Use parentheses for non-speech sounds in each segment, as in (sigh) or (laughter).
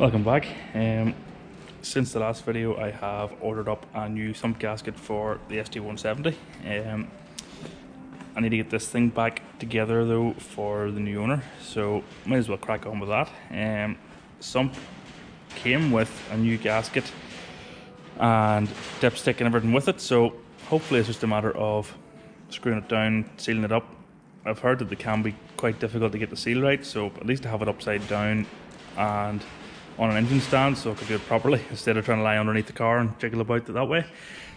Welcome back. Um, since the last video, I have ordered up a new sump gasket for the ST170. Um, I need to get this thing back together though for the new owner, so might as well crack on with that. Um, sump came with a new gasket and dipstick and everything with it, so hopefully it's just a matter of screwing it down, sealing it up. I've heard that they can be quite difficult to get the seal right, so at least I have it upside down and on an engine stand so I could do it properly instead of trying to lie underneath the car and jiggle about it that way.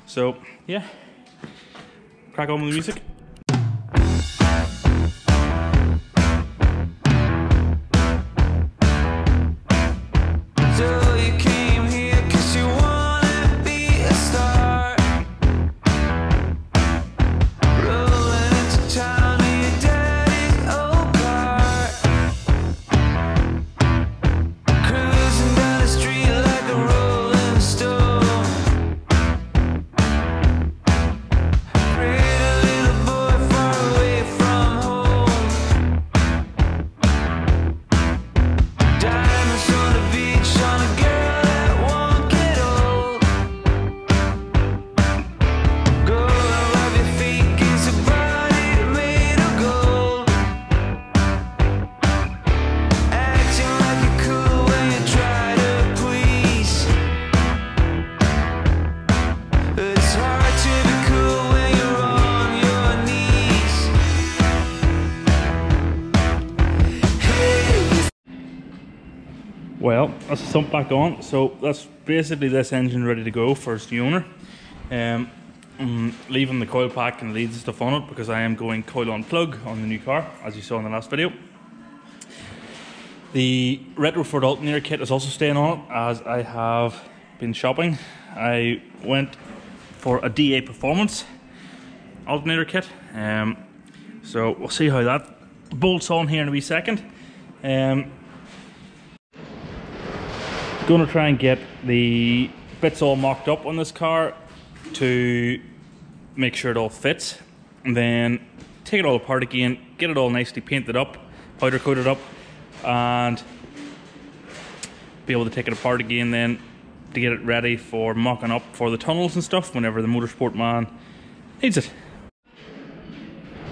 So yeah, crack on with the music. That's the sump back on. So that's basically this engine ready to go for its new owner. Um, I'm leaving the coil pack and leads stuff on it because I am going coil on plug on the new car, as you saw in the last video. The RetroFord alternator kit is also staying on it as I have been shopping. I went for a DA Performance alternator kit. Um, so we'll see how that bolts on here in a wee second. Um, Gonna try and get the bits all mocked up on this car to make sure it all fits, and then take it all apart again, get it all nicely painted up, powder coated up, and be able to take it apart again then to get it ready for mocking up for the tunnels and stuff whenever the motorsport man needs it.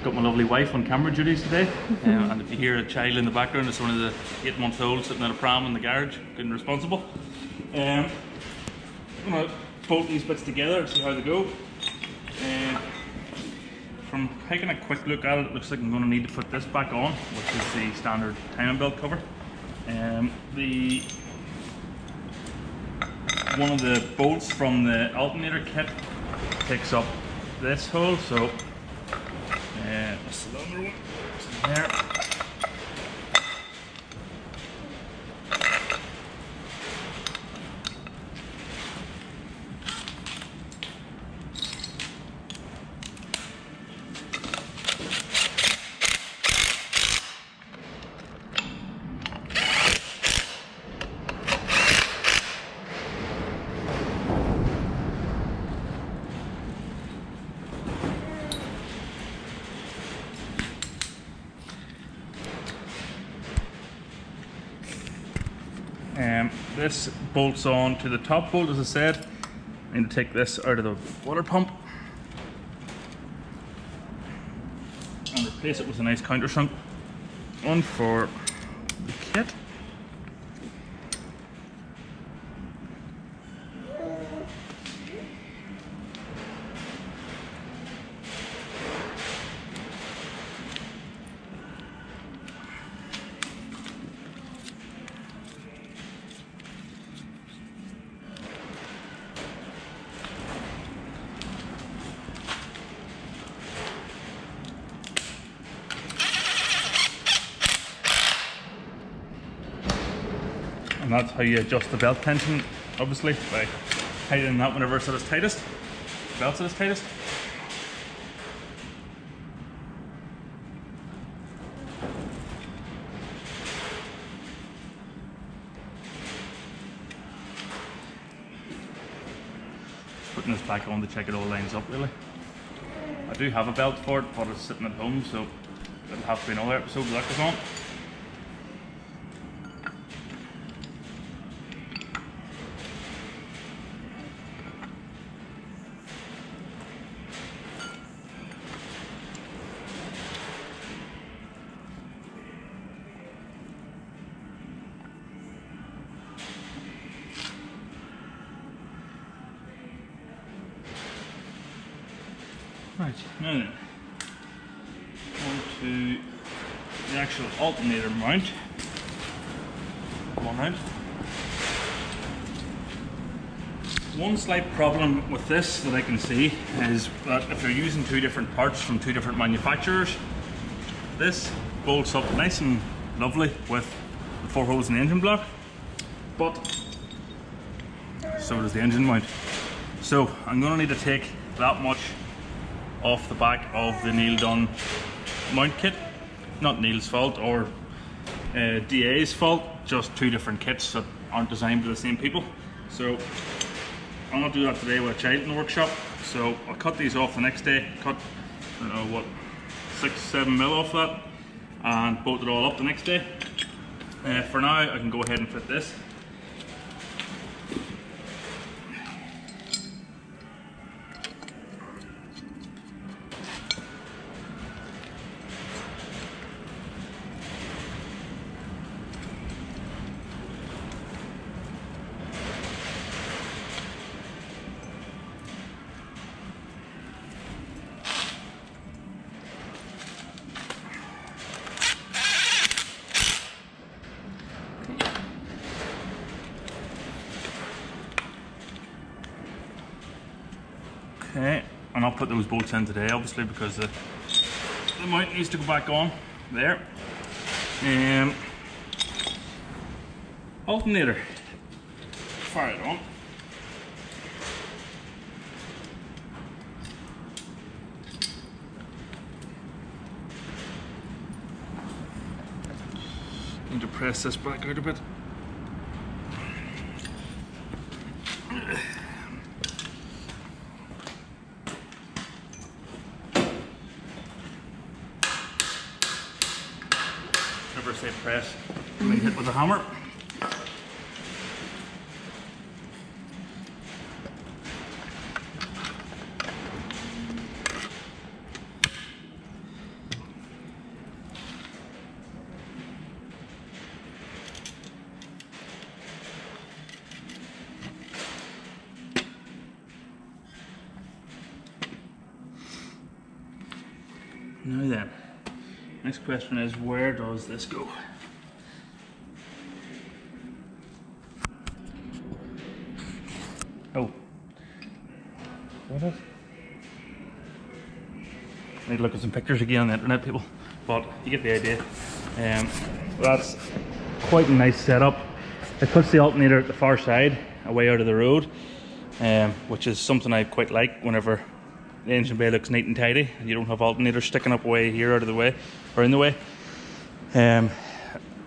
Got my lovely wife on camera duties today, uh, and if you hear a child in the background, it's one of the eight month old sitting in a pram in the garage, and responsible. Um, I'm gonna bolt these bits together and see how they go. Uh, from taking a quick look at it, it looks like I'm gonna need to put this back on, which is the standard timing belt cover. Um, the one of the bolts from the alternator kit picks up this hole, so the cylinder one there. Um, this bolts on to the top bolt, as I said. I to take this out of the water pump and replace it with a nice countersunk one for the kit. And that's how you adjust the belt tension obviously by tightening that whenever it's at its tightest. Belt's at its tightest. Putting this back on to check it all lines up really. I do have a belt for it but it's sitting at home so it'll have to be another episode that goes on alternator mount. Come on out. One slight problem with this that I can see is that if you're using two different parts from two different manufacturers, this bolts up nice and lovely with the four holes in the engine block, but so does the engine mount. So I'm going to need to take that much off the back of the Neil Dunne mount kit. Not Neil's fault or uh, DA's fault, just two different kits that aren't designed by the same people. So I'm gonna do that today with a child in the workshop. So I'll cut these off the next day, cut, I don't know what, six, seven mil off that, and bolt it all up the next day. Uh, for now, I can go ahead and fit this. And I'll put those bolts in today, obviously, because the, the mount needs to go back on there. Um, alternator, fire it on. Need to press this back out a bit. Say press. Hit with a hammer. Now then, next question is where does this go? Oh. What is? Need to look at some pictures again on the internet, people. But you get the idea. Um, that's quite a nice setup. It puts the alternator at the far side, away out of the road, um, which is something I quite like whenever the engine bay looks neat and tidy. and You don't have alternators sticking up way here out of the way, or in the way, um,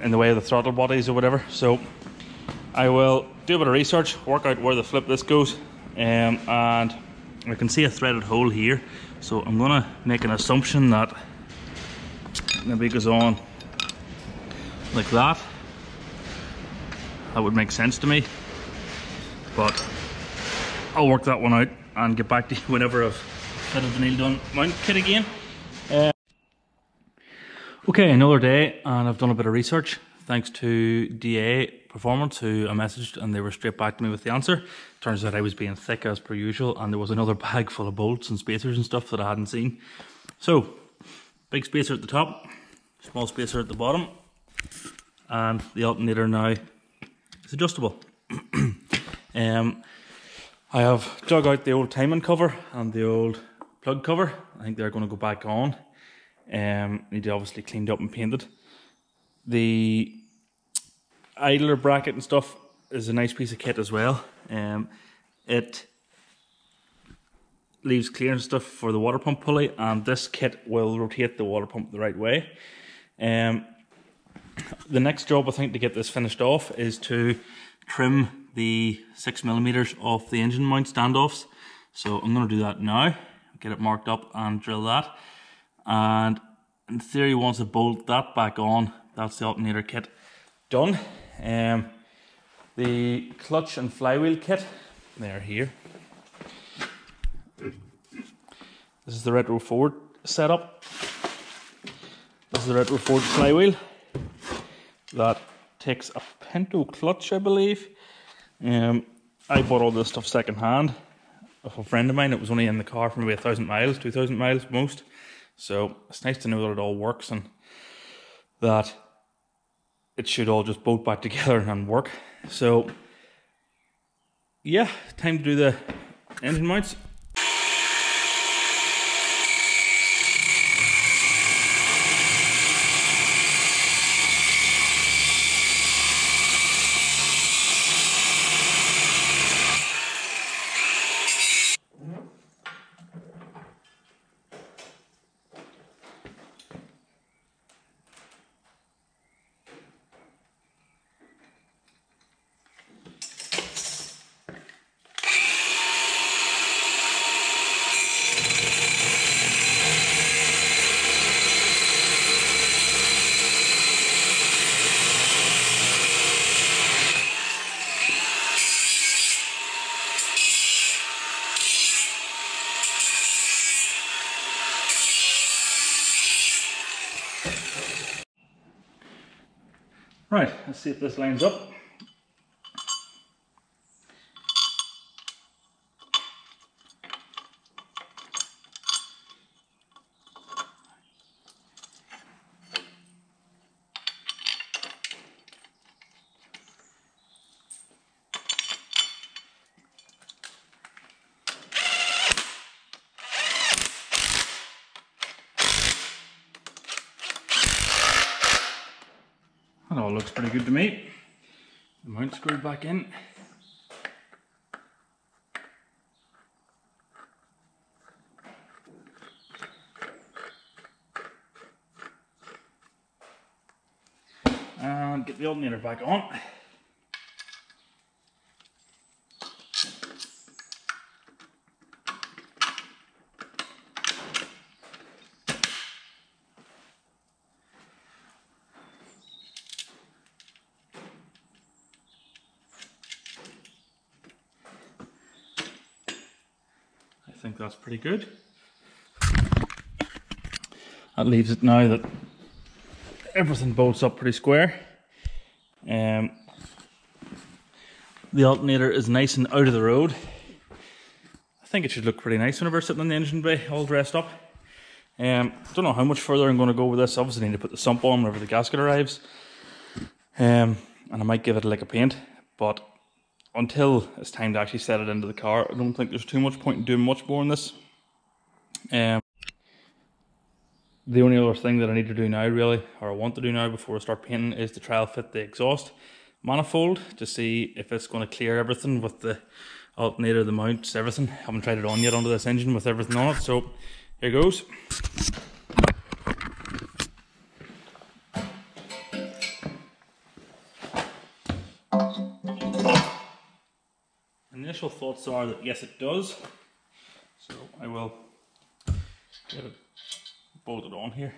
in the way of the throttle bodies or whatever. So I will do a bit of research, work out where the flip this goes, um, and I can see a threaded hole here. So I'm gonna make an assumption that maybe it goes on like that. That would make sense to me, but I'll work that one out and get back to you (laughs) whenever I've fitted the Neil Dunne mount kit again. Uh, okay, another day, and I've done a bit of research thanks to DA Performance, who I messaged and they were straight back to me with the answer. Turns out I was being thick as per usual, and there was another (laughs) bag full of bolts and spacers and stuff that I hadn't seen. So, big spacer at the top, small spacer at the bottom, and the alternator now is adjustable. (clears throat) um, I have dug out the old timing cover and the old plug cover. I think they're going to go back on. Um, need to obviously cleaned up and painted. The idler bracket and stuff is a nice piece of kit as well. Um, it leaves clearance stuff for the water pump pulley, and this kit will rotate the water pump the right way. Um, the next job I think to get this finished off is to trim the six millimeters off the engine mount standoffs. So I'm going to do that now, get it marked up and drill that. And in theory, once I bolt that back on, that's the alternator kit done. Um, the clutch and flywheel kit, they're here. This is the retro Ford setup. This is the retro Ford flywheel that takes a Pinto clutch, I believe. Um, I bought all this stuff second hand, of a friend of mine. It was only in the car for maybe a thousand miles, two thousand miles most. So it's nice to know that it all works and that it should all just bolt back together and work. So yeah, time to do the engine mounts. Right, let's see if this lines up. That all looks pretty good to me. The mount screwed back in. And get the alternator back on. Think that's pretty good. That leaves it now that everything bolts up pretty square. Um, the alternator is nice and out of the road. I think it should look pretty nice whenever sitting in the engine bay, all dressed up. Um, don't know how much further I'm going to go with this. Obviously, need to put the sump on whenever the gasket arrives. Um, and I might give it a like a paint, but until it's time to actually set it into the car, I don't think there's too much point in doing much more on this. Um, the only other thing that I need to do now, really, or I want to do now before I start painting, is to trial fit the exhaust manifold to see if it's going to clear everything with the alternator, the mounts, everything. I haven't tried it on yet onto this engine with everything on it, so here goes. Initial thoughts are that yes, it does. So I will get it bolted on here.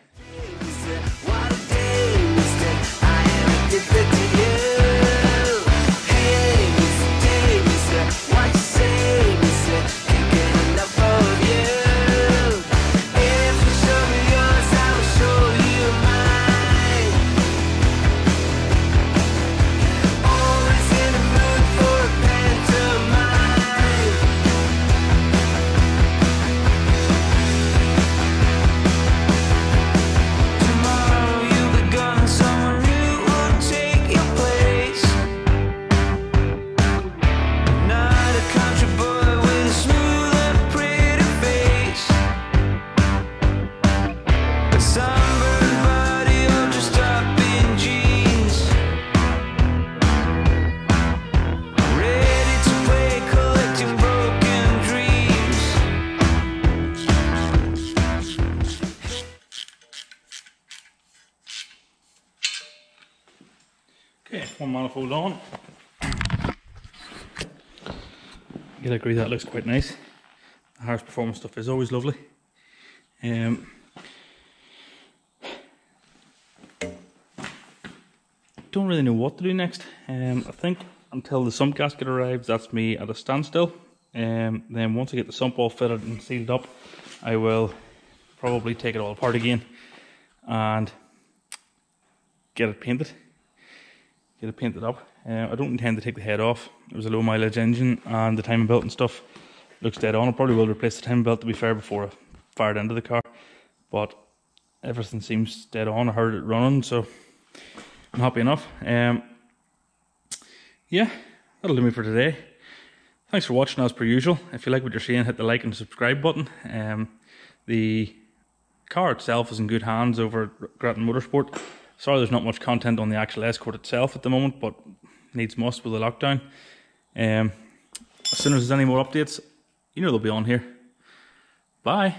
One manifold on. You'll agree that looks quite nice. The Harris Performance stuff is always lovely. Um, don't really know what to do next. Um, I think until the sump gasket arrives, that's me at a standstill. Um, then once I get the sump all fitted and sealed up, I will probably take it all apart again and get it painted get it painted up. Uh, I don't intend to take the head off. It was a low mileage engine, and the timing belt and stuff looks dead on. I probably will replace the timing belt to be fair before I fire it into the car, but everything seems dead on. I heard it running, so I'm happy enough. Um, yeah, that'll do me for today. Thanks for watching as per usual. If you like what you're seeing, hit the like and subscribe button. Um, the car itself is in good hands over at Grattan Motorsport. Sorry there's not much content on the actual Escort itself at the moment, but needs must with the lockdown. Um, as soon as there's any more updates, you know they'll be on here. Bye.